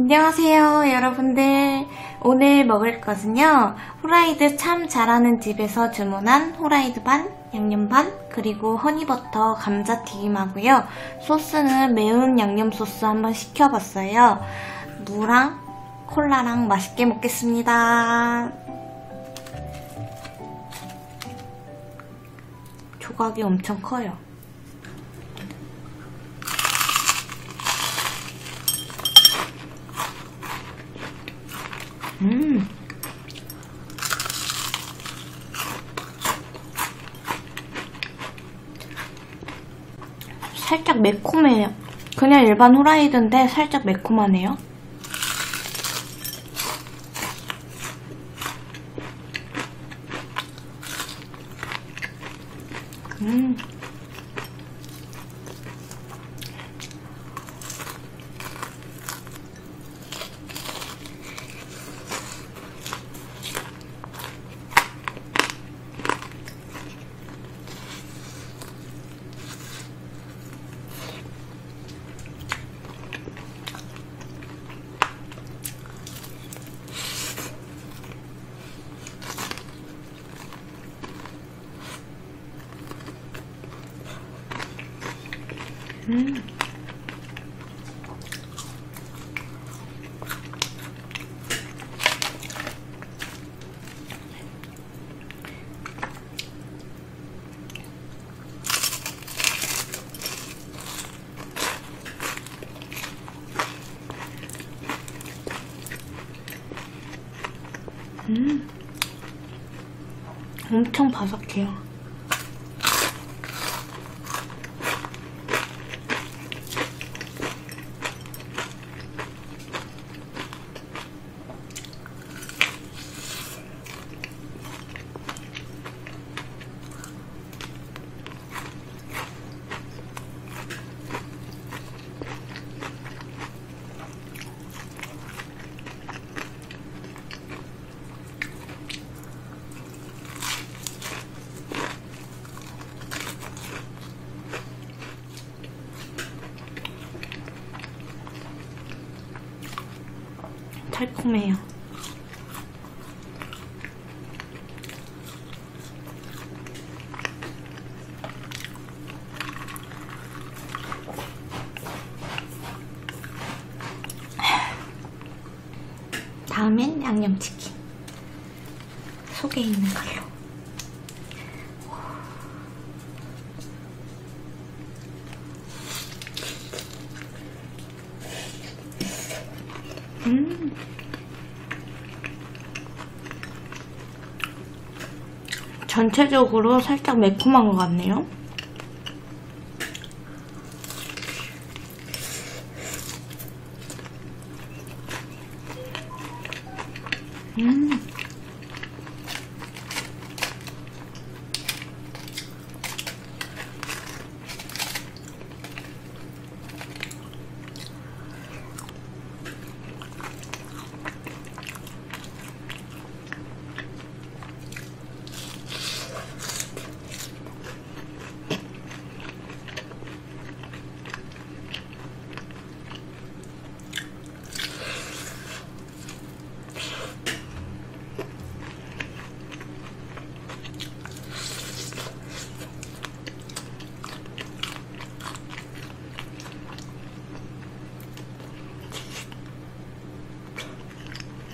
안녕하세요, 여러분들. 오늘 먹을 것은요, 후라이드 참 잘하는 집에서 주문한 후라이드 반, 양념 반, 그리고 허니버터 감자튀김하고요. 소스는 매운 양념 소스 한번 시켜봤어요. 무랑 콜라랑 맛있게 먹겠습니다. 조각이 엄청 커요. 음. 살짝 매콤해요. 그냥 일반 후라이드인데 살짝 매콤하네요. 음. 음. 음. 엄청 바삭해요. 달콤해요. 다음엔 양념치킨. 속에 있는 걸로. 음. 전체적으로 살짝 매콤한 것 같네요. 음.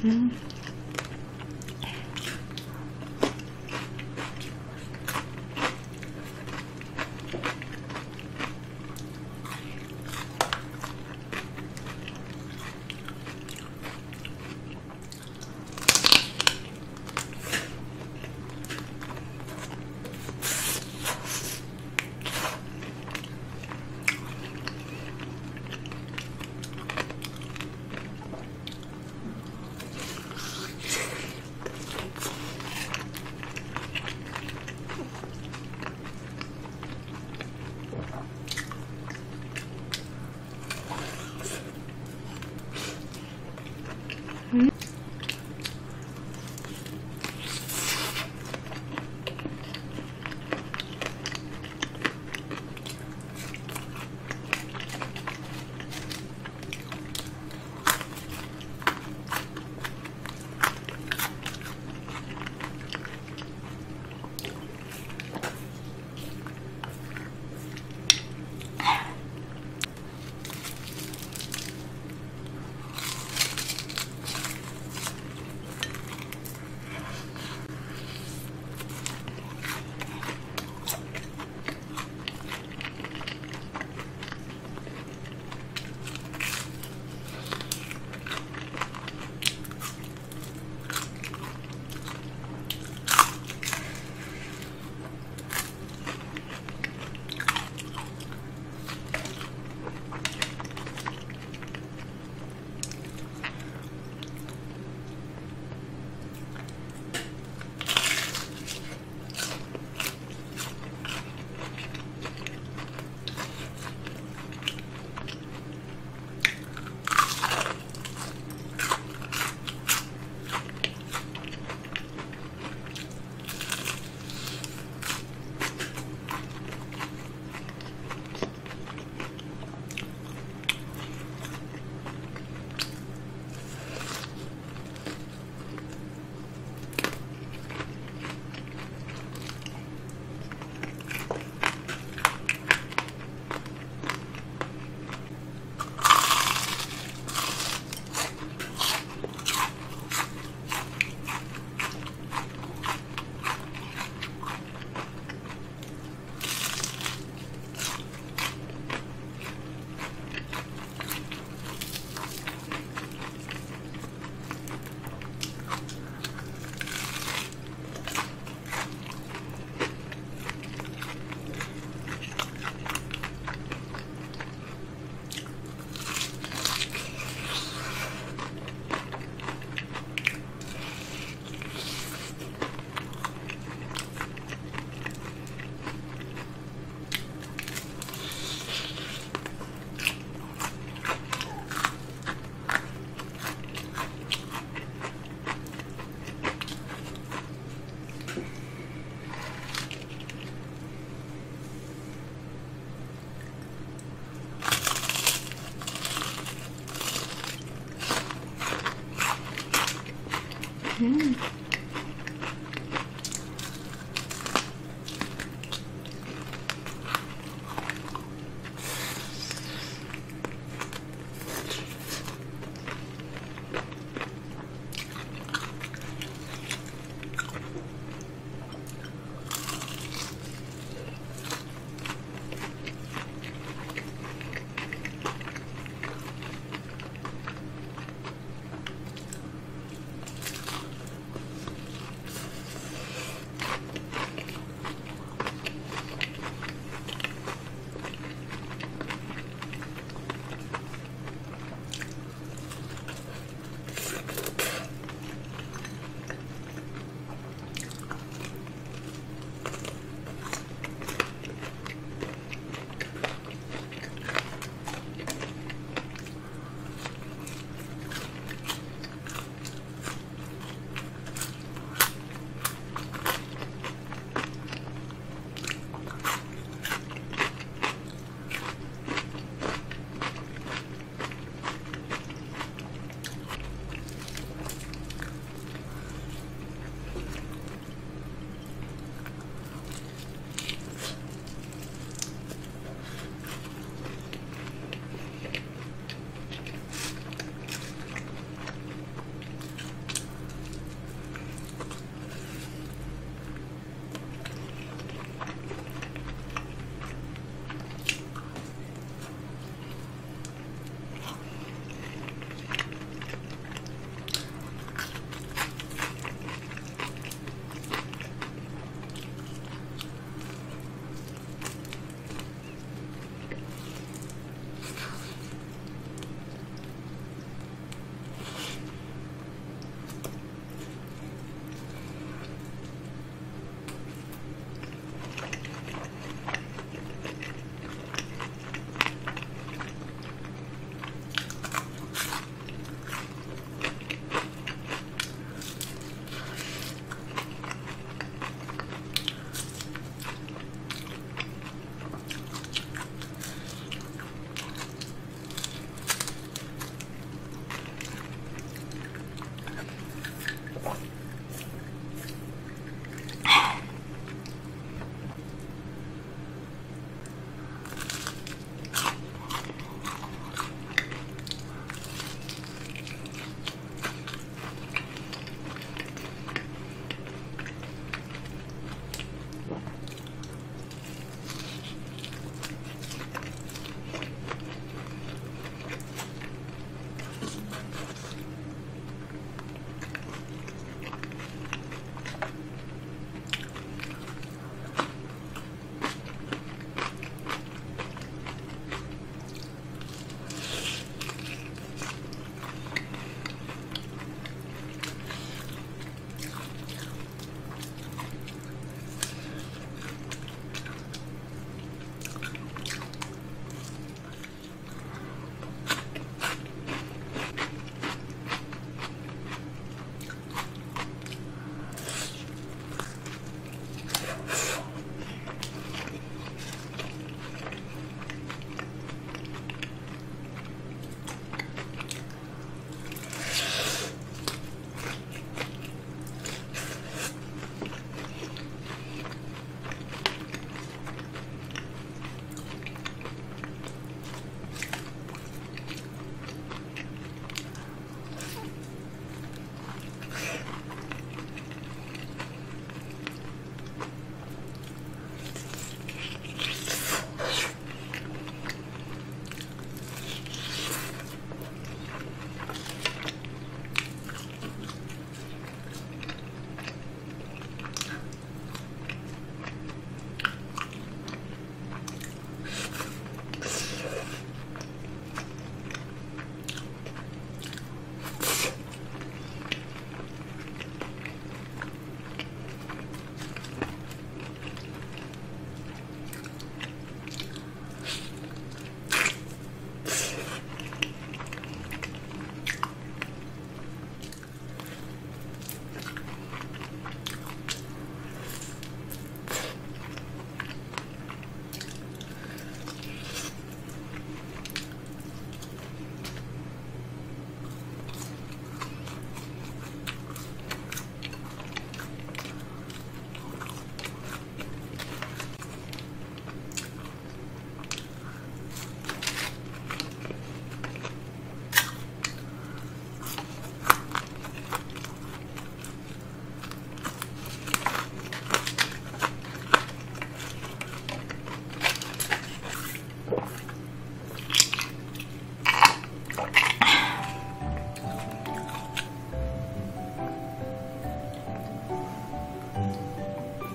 음.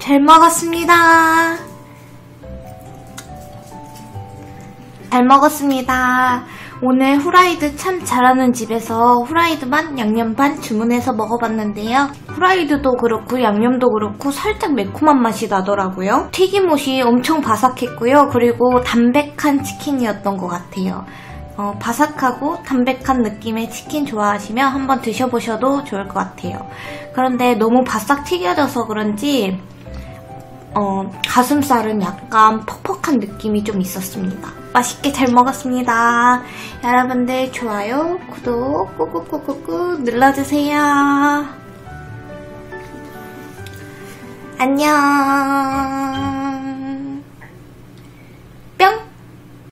잘 먹었습니다. 잘 먹었습니다. 오늘 후라이드 참 잘하는 집에서 후라이드 반, 양념 반 주문해서 먹어봤는데요. 후라이드도 그렇고 양념도 그렇고 살짝 매콤한 맛이 나더라고요. 튀김옷이 엄청 바삭했고요. 그리고 담백한 치킨이었던 것 같아요. 어, 바삭하고 담백한 느낌의 치킨 좋아하시면 한번 드셔보셔도 좋을 것 같아요. 그런데 너무 바싹 튀겨져서 그런지 어, 가슴살은 약간 퍽퍽한 느낌이 좀 있었습니다. 맛있게 잘 먹었습니다. 여러분들 좋아요, 구독 꾹꾹꾹꾹꾹 눌러주세요. 안녕.